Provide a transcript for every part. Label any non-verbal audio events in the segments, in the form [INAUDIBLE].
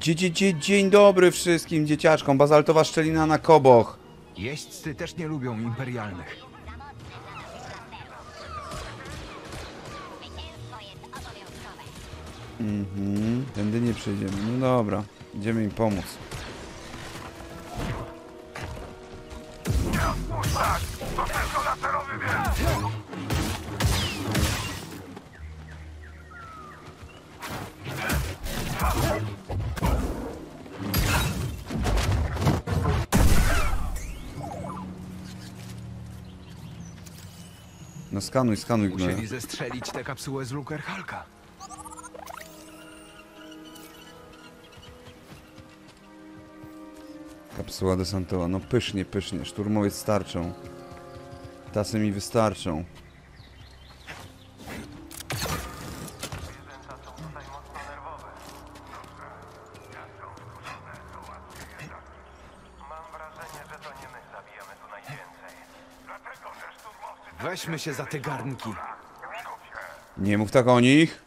Dzie, dzie, dzie, dzień dobry wszystkim dzieciaczkom. Bazaltowa szczelina na koboch. Jeźdźcy też nie lubią imperialnych. Mhm, tędy nie przejdziemy. No dobra, idziemy im pomóc. No skanuj, skanuj gnoja. Musieli zestrzelić tę kapsułę z Lukerhalka. Kapsuła desantowa. No pysznie, pysznie. Szturmowiec starczą. Tasy mi wystarczą. Weźmy się za te garnki. Nie mów tak o nich.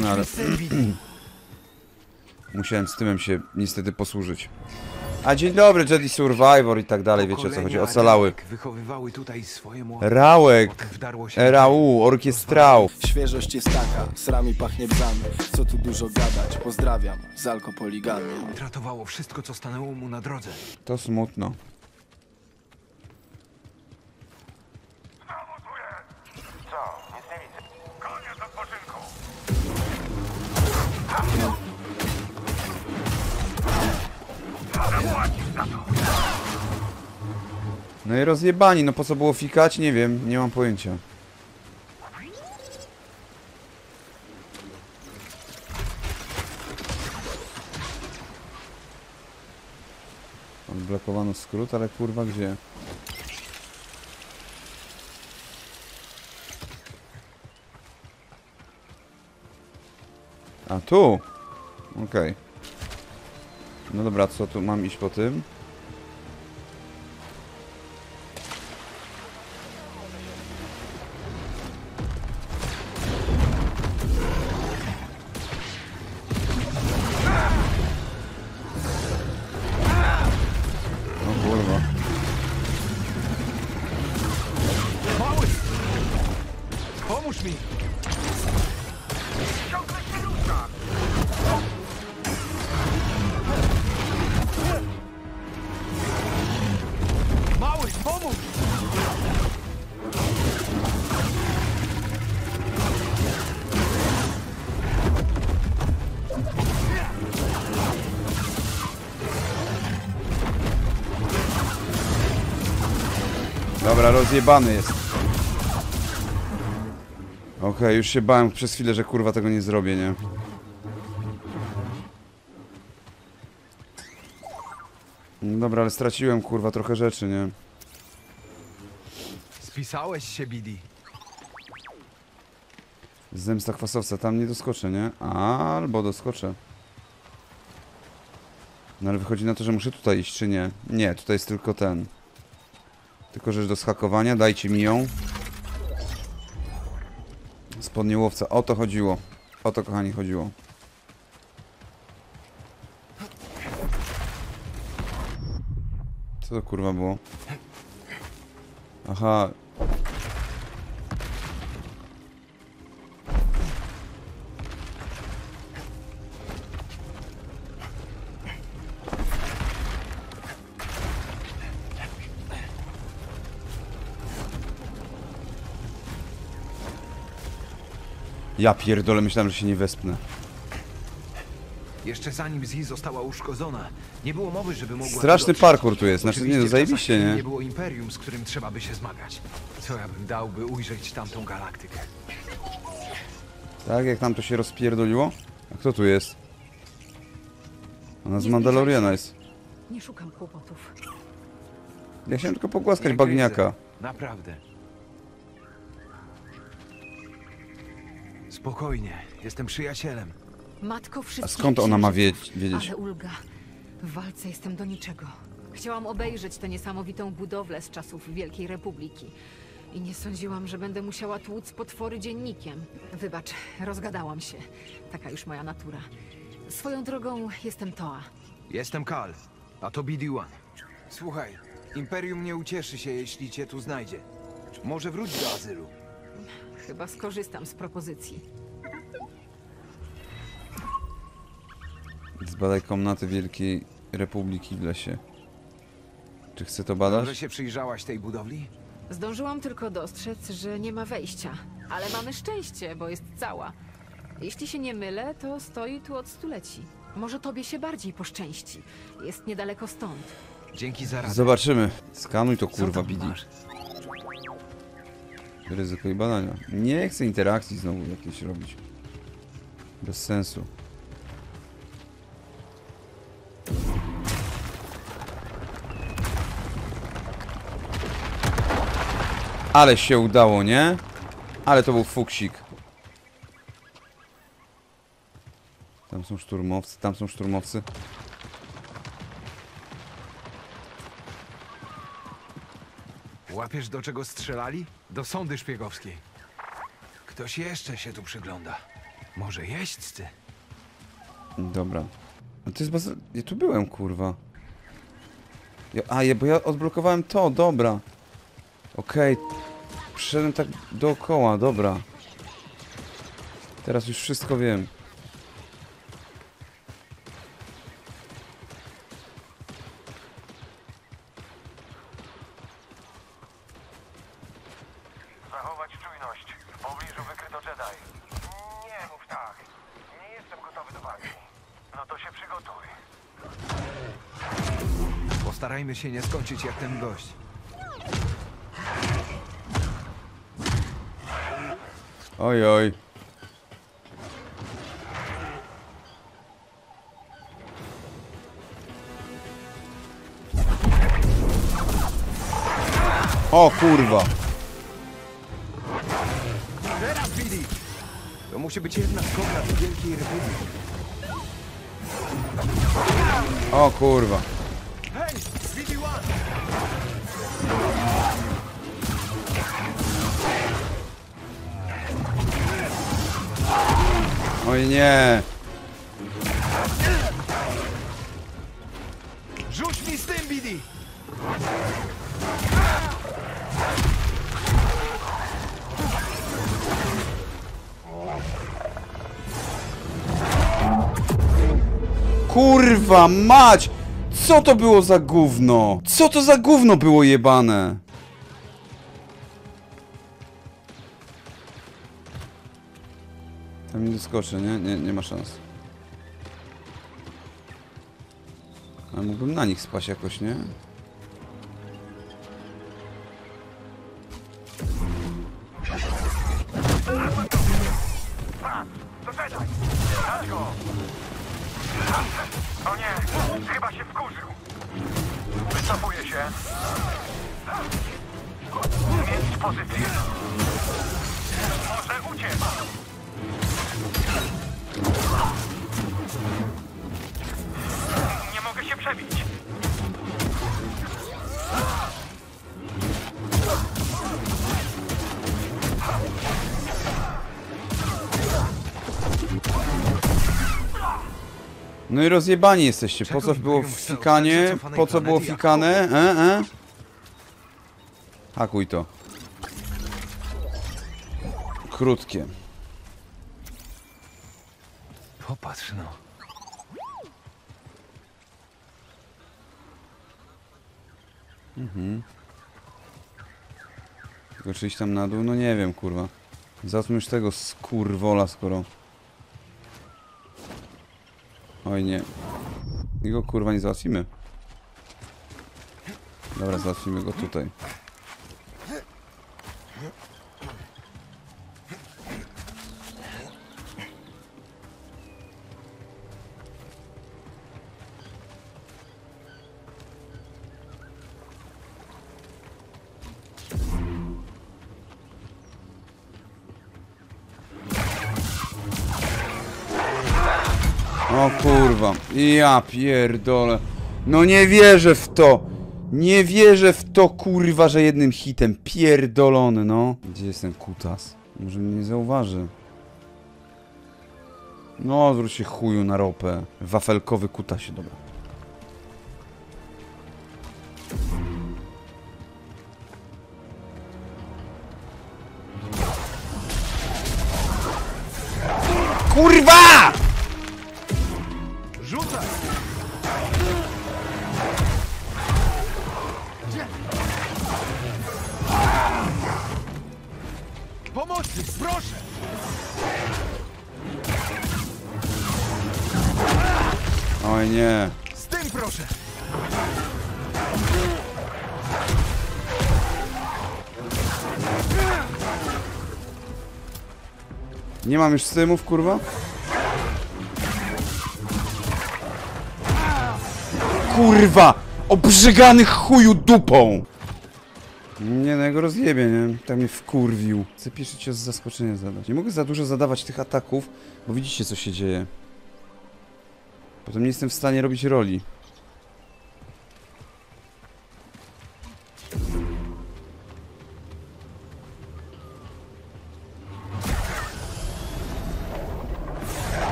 No rozjebane, ale musiałem z tymem się niestety posłużyć. A dzień dobry, Jedi Survivor i tak dalej, wiecie o co chodzi. Ocalały. Adelik Wychowywały tutaj swoje młode. Rałek, się RAU, orkiestrał. Świeżość jest taka, srami pachnie bzami Co tu dużo gadać, pozdrawiam z alkopoligami Tratowało wszystko, co stanęło mu na drodze. To smutno. No i rozjebani, no po co było fikać? Nie wiem, nie mam pojęcia. Odblokowano skrót, ale kurwa gdzie? A tu! Okej. No dobra, co tu mam iść po tym? Dobra, rozjebany jest. Okej, już się bałem przez chwilę, że kurwa tego nie zrobię, nie? No Dobra, ale straciłem kurwa trochę rzeczy, nie? Spisałeś się, Bidi. Zemsta kwasowca, tam nie doskoczę, nie? Albo doskoczę. No ale wychodzi na to, że muszę tutaj iść, czy nie? Nie, tutaj jest tylko ten. Tylko rzecz do schakowania, dajcie mi ją. Spodnie łowca, o to chodziło. O to, kochani, chodziło. Co to kurwa było? Aha, Ja pierdolę, myślałem, że się nie wespnę. Jeszcze zanim Zi została uszkodzona, nie było mowy, żeby mogła... Straszny dotrzeć. parkour tu jest, znaczy nie, Oczywiście no w czasach, zajebiście, nie? Nie było imperium, z którym trzeba by się zmagać. Co ja bym dał, by ujrzeć tamtą galaktykę? Tak, jak tam to się rozpierdoliło? A kto tu jest? Ona z Mandaloriana jest. Nie szukam kłopotów. Ja chciałem tylko pogłaskać bagniaka. Naprawdę. Spokojnie, jestem przyjacielem. Matko A wszystkich skąd ona ma wie księżyców. wiedzieć? Ale ulga. W walce jestem do niczego. Chciałam obejrzeć tę niesamowitą budowlę z czasów Wielkiej Republiki. I nie sądziłam, że będę musiała tłuc potwory dziennikiem. Wybacz, rozgadałam się. Taka już moja natura. Swoją drogą jestem Toa. Jestem Kal, a to BD-1. Słuchaj, Imperium nie ucieszy się, jeśli cię tu znajdzie. Może wróć do azylu. Chyba skorzystam z propozycji. Zbadaj komnaty Wielkiej Republiki w lesie. Czy chce to Może badać? się przyjrzałaś tej budowli? Zdążyłam tylko dostrzec, że nie ma wejścia. Ale mamy szczęście, bo jest cała. Jeśli się nie mylę, to stoi tu od stuleci. Może tobie się bardziej poszczęści. Jest niedaleko stąd. Dzięki za radę. Zobaczymy. Skanuj to Co kurwa, tam Bidi. masz? Ryzyko i badania. Nie chcę interakcji znowu jakieś robić. Bez sensu. Ale się udało, nie? Ale to był fuksik. Tam są szturmowcy, tam są szturmowcy. Łapiesz do czego strzelali? Do sądy szpiegowskiej. Ktoś jeszcze się tu przygląda. Może jeźdźcy? Dobra. A to jest baza... Ja tu byłem, kurwa. Ja, a, ja, bo ja odblokowałem to, dobra. Okej. Przyszedłem tak dookoła, dobra. Teraz już wszystko wiem. Zachować czujność. W pobliżu wykryto Jedi. Nie mów tak. Nie jestem gotowy do walki. No to się przygotuj. Postarajmy się nie skończyć jak ten gość. Oj, oj. O kurwa. Teraz, Billy! To musi być jedna z komnat Wielkiej Republiki. O kurwa. Oj nie. Rzuć mi z tym, BD! Kurwa mać! Co to było za gówno? Co to za gówno było jebane? Tam nie doskoczę, nie? Nie, nie ma szans. Ale mógłbym na nich spać jakoś, nie? No i rozjebani jesteście. Po co było fikanie? Po co było fikane? E, e? Hakuj to. Krótkie. Popatrz no. Tylko czy iść tam na dół? No nie wiem, kurwa. Już tego skurwola, skoro... Oj nie. Jego kurwa nie załatwimy. Dobra, załatwimy go tutaj. Ja pierdolę. No nie wierzę w to. Nie wierzę w to kurwa, że jednym hitem. Pierdolony, no. Gdzie jest ten kutas? Może mnie nie zauważy. No, odwróć się chuju na ropę. Wafelkowy kutasie, dobra. Kurwa! Mam już stymów, kurwa? Kurwa! Obrzygany chuju dupą! Nie no, ja go rozjebie, nie? Tak mnie wkurwił. Chcę pierwszy cios z zaskoczenia zadać. Nie mogę za dużo zadawać tych ataków, bo widzicie co się dzieje. Potem nie jestem w stanie robić roli.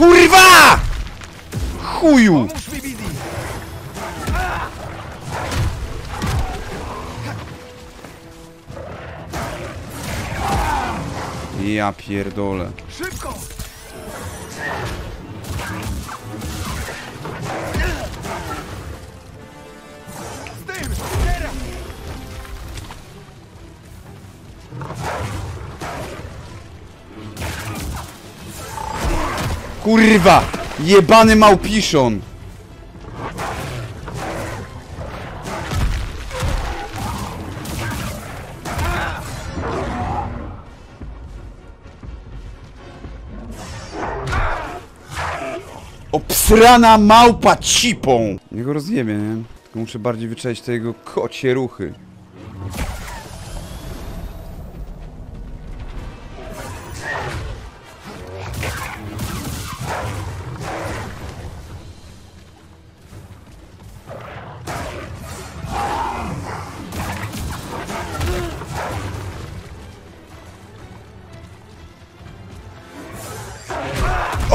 Kurwa! Chuju! Ja pierdolę. Kurwa! Jebany małpiszon! Obsrana małpa cipą! Nie go rozjebie, nie? Tylko muszę bardziej wyczaić te jego kocie ruchy.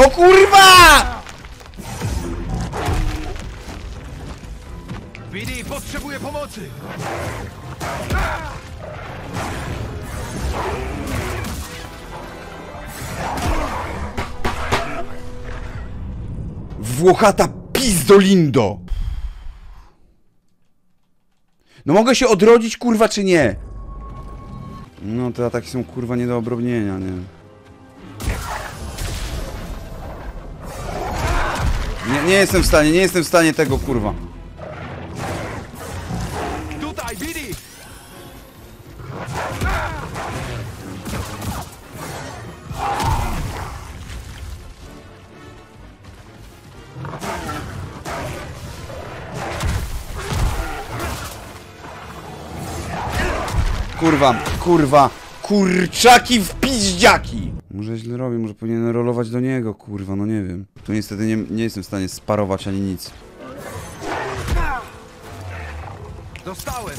O kurwa! Billy, potrzebuję pomocy! Włochata pizdolindo! No mogę się odrodzić, kurwa, czy nie? No te ataki są, kurwa, nie do obronienia, nie? Nie, jestem w stanie, nie jestem w stanie tego, kurwa. Tutaj, Billy! Kurwa, kurwa, kurczaki w piździaki! Może źle robię, może powinienem rolować do niego, kurwa, no nie wiem. Tu niestety nie, nie jestem w stanie sparować ani nic. Dostałem!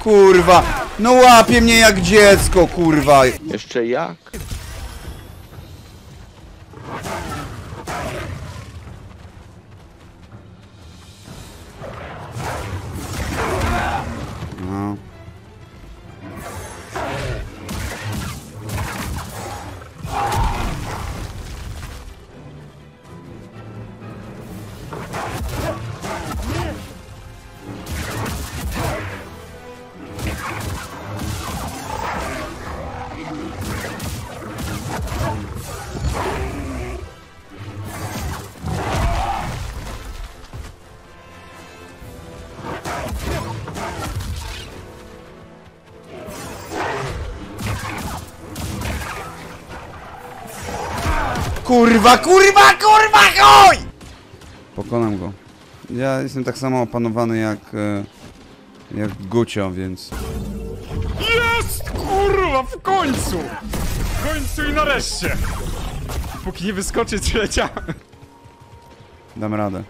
Kurwa, no łapie mnie jak dziecko, kurwa. Jeszcze jak? Kurwa, kurwa, kurwa, chuj! Pokonam go. Ja jestem tak samo opanowany jak... E, jak Gucio, więc... Jest! Kurwa, w końcu! W końcu i nareszcie! Póki nie wyskoczy trzecia. Dam radę.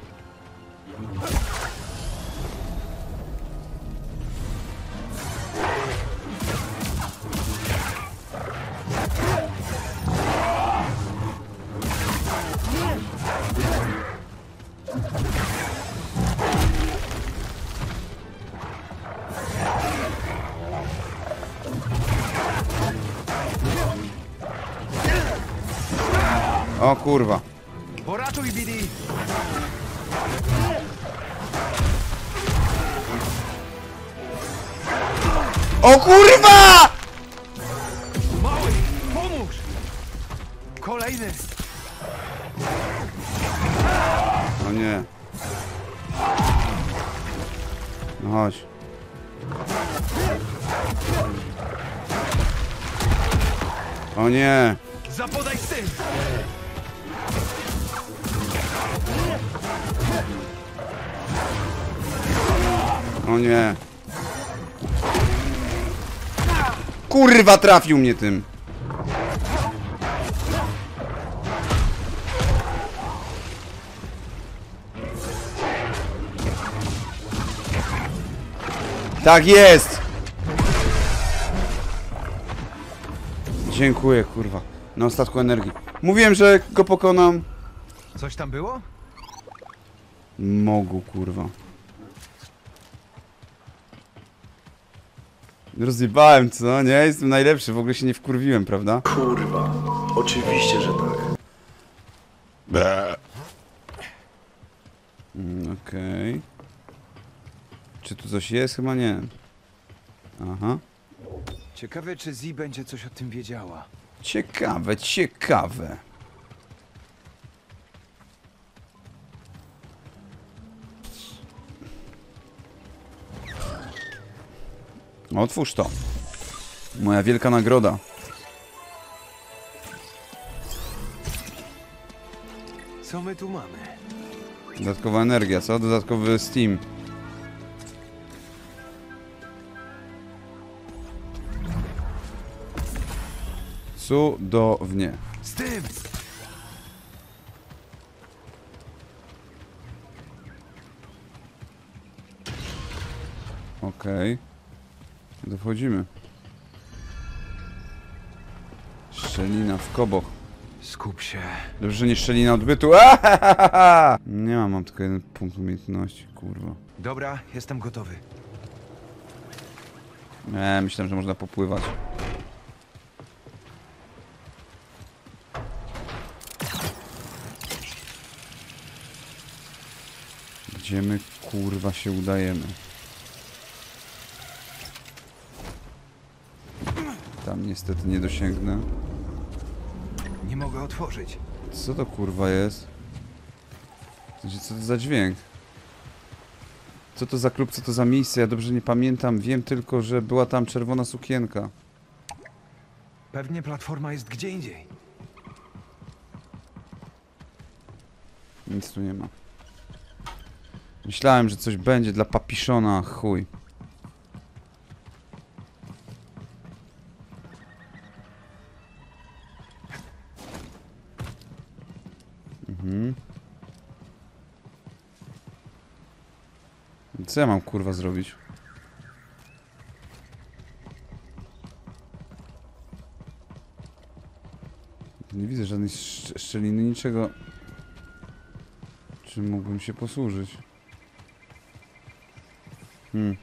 Kurwa. Poratuj, Billy! O kurwa! Mały, pomóż! Kolejny! O nie. No chodź. O nie. O nie. Kurwa trafił mnie tym. Tak jest! Dziękuję, kurwa. Na ostatku energii. Mówiłem, że go pokonam. Coś tam było? Mogu, kurwa. Rozjebałem, co? Nie? Jestem najlepszy, w ogóle się nie wkurwiłem, prawda? Kurwa, oczywiście, że tak. Mm, Okej. Czy tu coś jest? Chyba nie. Aha. Ciekawe, czy Zi będzie coś o tym wiedziała. Ciekawe, ciekawe. Otwórz to. Moja wielka nagroda. Co my tu mamy? Dodatkowa energia, co? Dodatkowy Steam. Cudownie. Z tym! Okej. Dochodzimy. Szczelina w koboch. Skup się. Dobrze, że nie szczelina odbytu. Ahahaha! [LAUGHS] Nie mam, mam tylko jeden punkt umiejętności, kurwa. Dobra, jestem gotowy. Nie, myślałem, że można popływać. Gdzie my kurwa się udajemy? Tam niestety nie dosięgnę. Nie mogę otworzyć. Co to kurwa jest? Znaczy, co to za dźwięk? Co to za klub, co to za miejsce? Ja dobrze nie pamiętam. Wiem tylko, że była tam czerwona sukienka. Pewnie platforma jest gdzie indziej. Nic tu nie ma. Myślałem, że coś będzie dla papiszona, chuj. Co ja mam kurwa zrobić? Nie widzę żadnej szcz- szczeliny, niczego. Czym mógłbym się posłużyć? Hmm.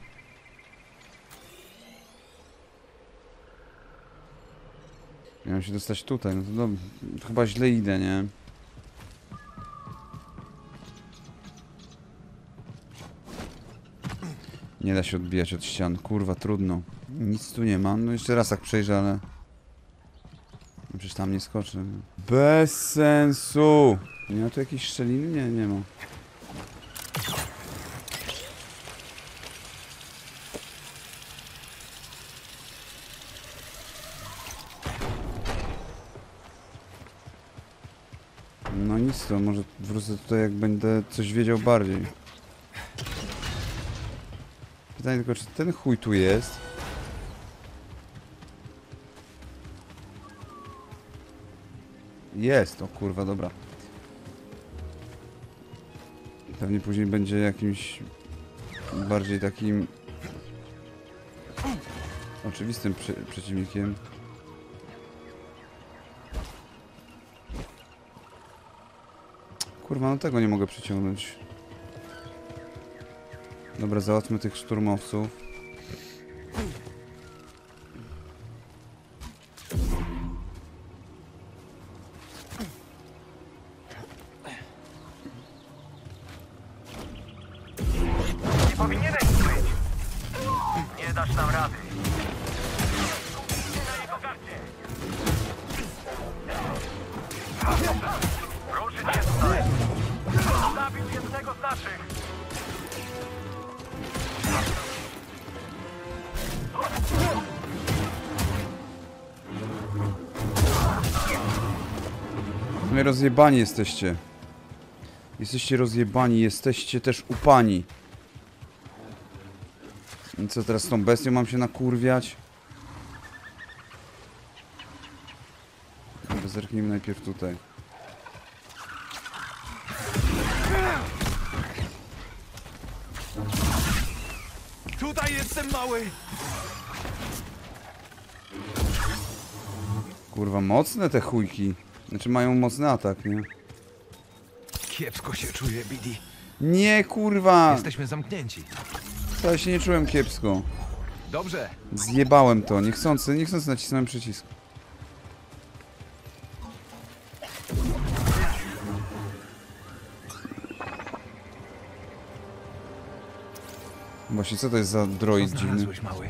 Miałem się dostać tutaj, no to dob- to chyba źle idę, nie? Nie da się odbijać od ścian, kurwa, trudno. Nic tu nie ma, no jeszcze raz tak przejrzę, ale... No Przecież tam nie skoczę. Bez sensu! Nie ma tu jakiejś szczeliny? Nie, nie ma. No nic to, może wrócę tutaj jak będę coś wiedział bardziej. Pytanie tylko, czy ten chuj tu jest? Jest, o kurwa, dobra. Pewnie później będzie jakimś bardziej takim oczywistym przy, przeciwnikiem. Kurwa, no tego nie mogę przyciągnąć. Dobra, załatwmy tych szturmowców. Rozjebani jesteście. Jesteście rozjebani, jesteście też upani. I co teraz z tą bestią mam się nakurwiać? Dobra, Zerknijmy najpierw tutaj. Tutaj jestem mały! Kurwa, mocne te chujki. Znaczy mają mocny atak, nie? Kiepsko się czuję, Bidi. Nie, kurwa! Jesteśmy zamknięci. Wcale się nie czułem kiepsko. Dobrze. Zjebałem to, niechcący, niechcący nacisnąłem przycisk. Właśnie, co to jest za droid dziwny? mały?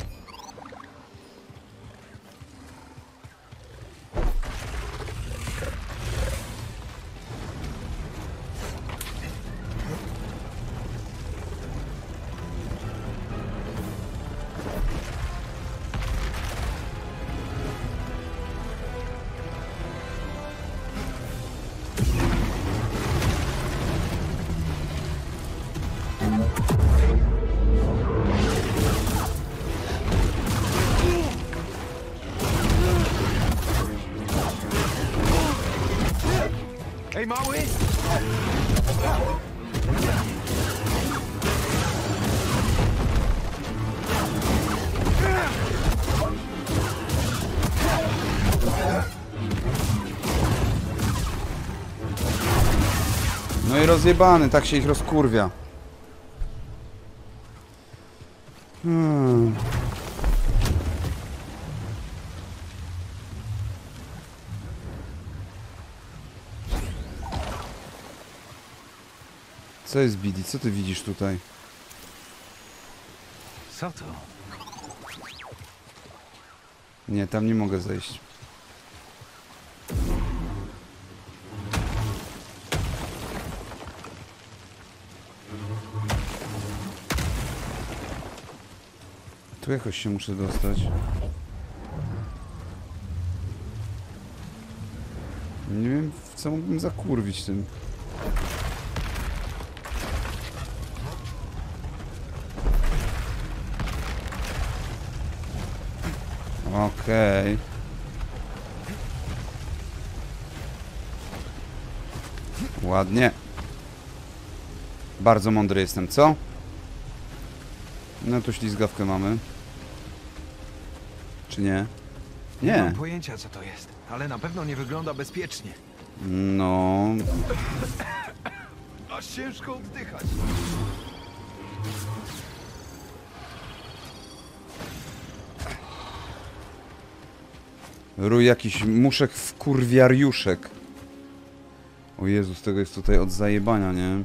Rozjebany, tak się ich rozkurwia. Hmm. Co jest Bidi? Co ty widzisz tutaj? Co to? Nie, tam nie mogę zejść. Tu jakoś się muszę dostać. Nie wiem, w co mógłbym zakurwić tym. Okej. Ładnie. Bardzo mądry jestem, co? No tu ślizgawkę mamy. Czy nie? Nie Nie. mam pojęcia, co to jest, ale na pewno nie wygląda bezpiecznie. No, Aż ciężko oddychać. Rój jakiś muszek w kurwiariuszek. O Jezus, tego jest tutaj od zajebania, nie?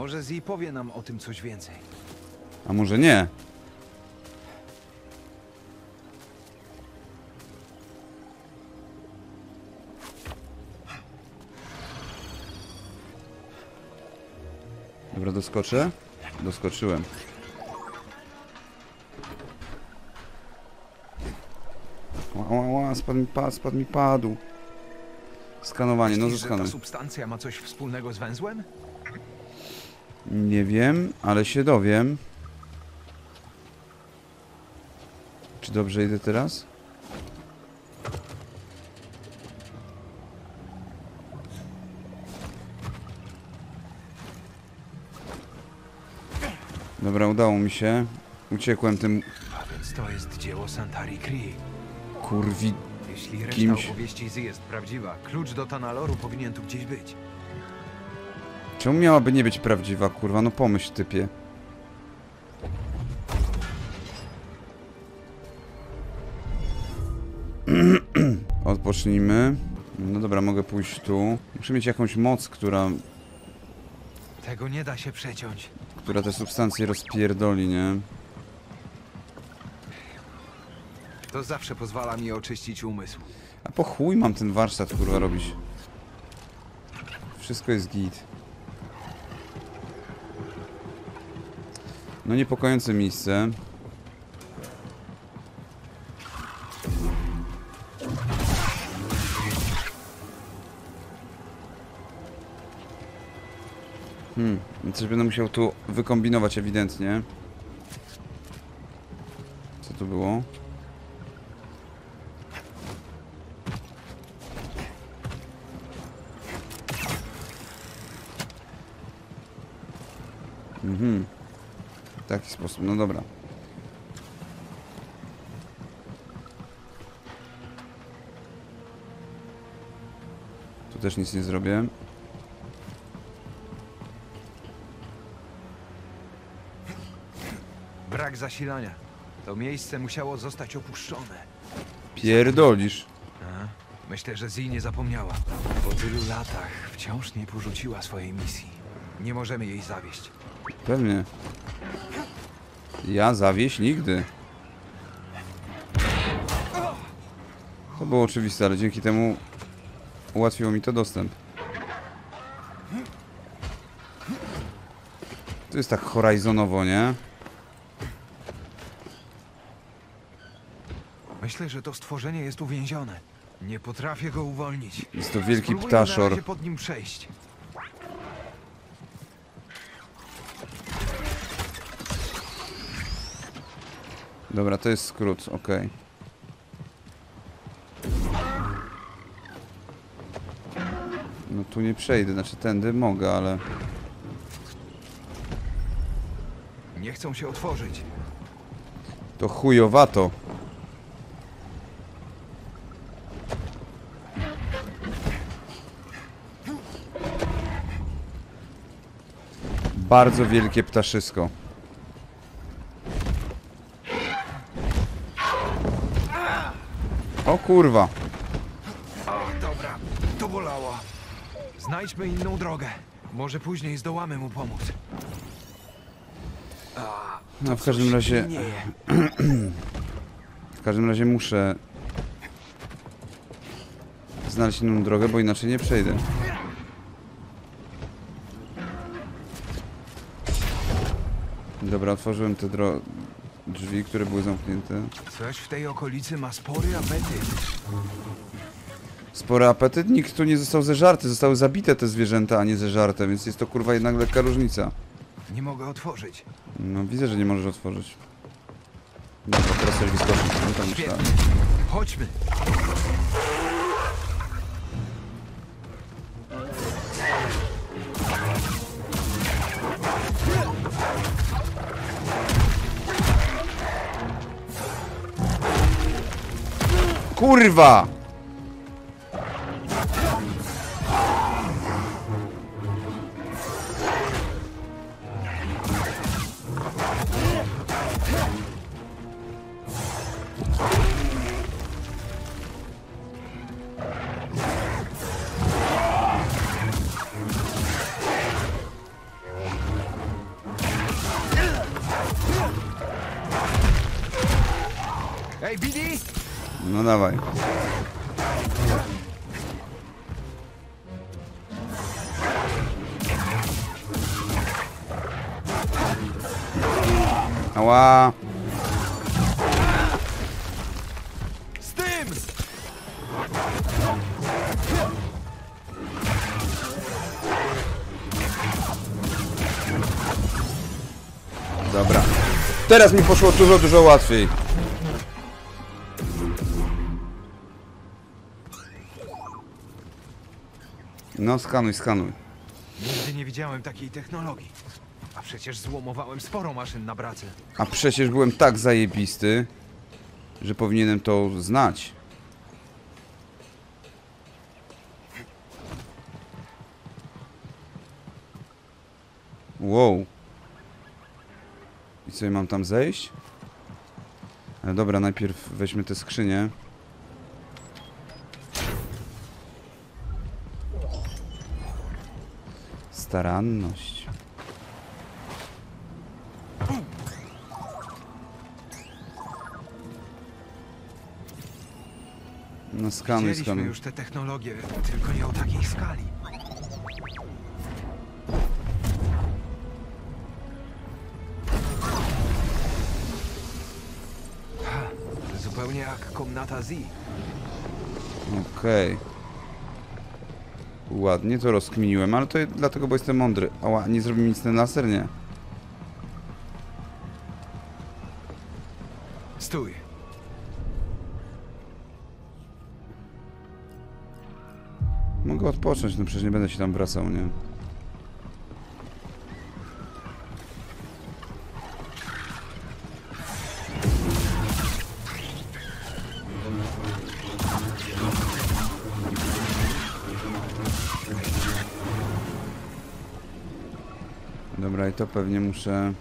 Może Zi powie nam o tym coś więcej. A może nie? Dobra, doskoczę? Doskoczyłem. Ła, ła, spadł mi, pad, spadł mi padł. Skanowanie, no Myślisz, że ta zeskanuj. substancja ma coś wspólnego z węzłem? Nie wiem, ale się dowiem. Czy dobrze idę teraz? Dobra, udało mi się. Uciekłem tym A więc to jest dzieło Santari Cree. kurwi... Jeśli reszta Kimś. opowieści jest prawdziwa, klucz do Tanaloru powinien tu gdzieś być. Czemu miałaby nie być prawdziwa, kurwa? No pomyśl, typie. [CLEARS THROAT] Odpocznijmy. No dobra, mogę pójść tu. Muszę mieć jakąś moc, która, Tego nie da się przeciąć. która te substancje rozpierdoli, nie? To zawsze pozwala mi oczyścić umysł. A po chuj mam ten warsztat, kurwa, robić. Wszystko jest git. No niepokojące miejsce. Hmm, coś będę musiał tu wykombinować ewidentnie. Co to było? Mhm. W taki sposób, no dobra. Tu też nic nie zrobię. Brak zasilania. To miejsce musiało zostać opuszczone. Pierdolisz. A? Myślę, że Zi nie zapomniała. Po tylu latach wciąż nie porzuciła swojej misji. Nie możemy jej zawieść. Pewnie. Ja zawieść nigdy. To było oczywiste, ale dzięki temu ułatwiło mi to dostęp. To jest tak horizonowo, nie? Myślę, że to stworzenie jest uwięzione. Nie potrafię go uwolnić. Jest to wielki Spróbuję na ptaszor. razie pod nim przejść. Dobra, to jest skrót, okej. No tu nie przejdę, znaczy tędy mogę, ale... Nie chcą się otworzyć. To chujowato. Bardzo wielkie ptaszysko. Kurwa. Dobra, to bolało. Znajdźmy inną drogę. Może później zdołamy mu pomóc. No w każdym razie... Nie. [CLEARS THROAT] W każdym razie muszę... Znaleźć inną drogę, bo inaczej nie przejdę. Dobra, otworzyłem te dro... drzwi, które były zamknięte. Coś w tej okolicy ma spory apetyt. Spory apetyt, nikt tu nie został zeżarty, zostały zabite te zwierzęta, a nie zeżarte, więc jest to kurwa jednak lekka różnica. Nie mogę otworzyć. No widzę, że nie możesz otworzyć. Dobra, teraz coś wyskoczy, no tam. Chodźmy. Kurwa! dawaj. Ała. Z tym! Dobra. Teraz mi poszło dużo, dużo łatwiej. No, skanuj, skanuj. Nigdy nie widziałem takiej technologii. A przecież złomowałem sporo maszyn na pracy. A przecież byłem tak zajebisty, że powinienem to znać. Wow. I co, ja mam tam zejść? Ale dobra, najpierw weźmy te skrzynie. Staranność. No skanuj, skanuj. już te technologie, tylko nie o takiej skali. Ha, zupełnie jak komnata Z. Okej. Ładnie to rozkminiłem, ale to dlatego, bo jestem mądry. Ała, nie zrobi mi nic ten laser? Nie. Stój. Mogę odpocząć, no przecież nie będę się tam wracał, nie? Pewnie muszę...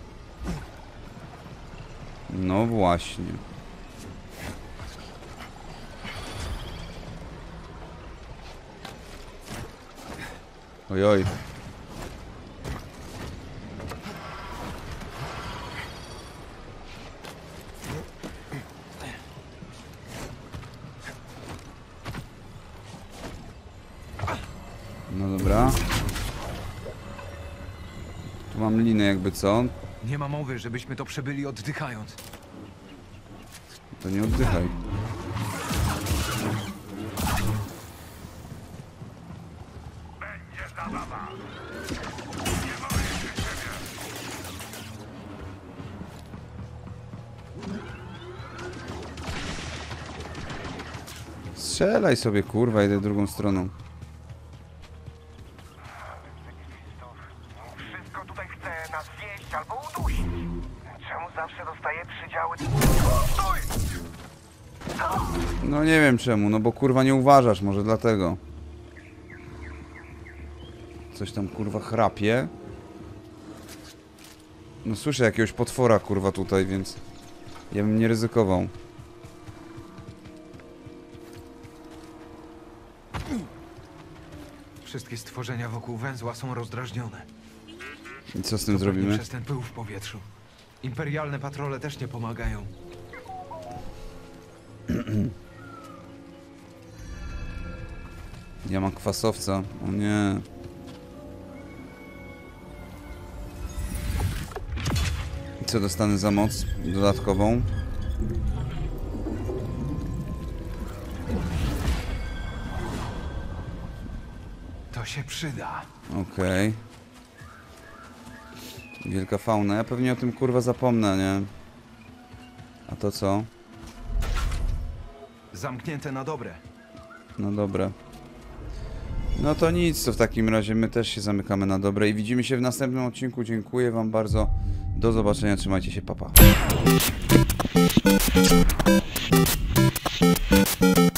No właśnie. Ojoj. No co? Nie ma mowy, żebyśmy to przebyli oddychając. To nie oddychaj. Strzelaj sobie, kurwa, idę drugą stroną. Czemu, no bo kurwa nie uważasz, może dlatego. Coś tam kurwa chrapie. No słyszę jakiegoś potwora kurwa tutaj, więc ja bym nie ryzykował. Wszystkie stworzenia wokół węzła są rozdrażnione. I co z tym zrobimy? Przez ten pył w powietrzu. Imperialne patrole też nie pomagają. [CLEARS THROAT] Ja mam kwasowca. O nie. I co dostanę za moc dodatkową? To się przyda. Okej. Wielka fauna. Ja pewnie o tym kurwa zapomnę, nie? A to co? Zamknięte na dobre. No dobra. No to nic, to w takim razie my też się zamykamy na dobre i widzimy się w następnym odcinku. Dziękuję wam bardzo. Do zobaczenia, trzymajcie się, papa. Pa.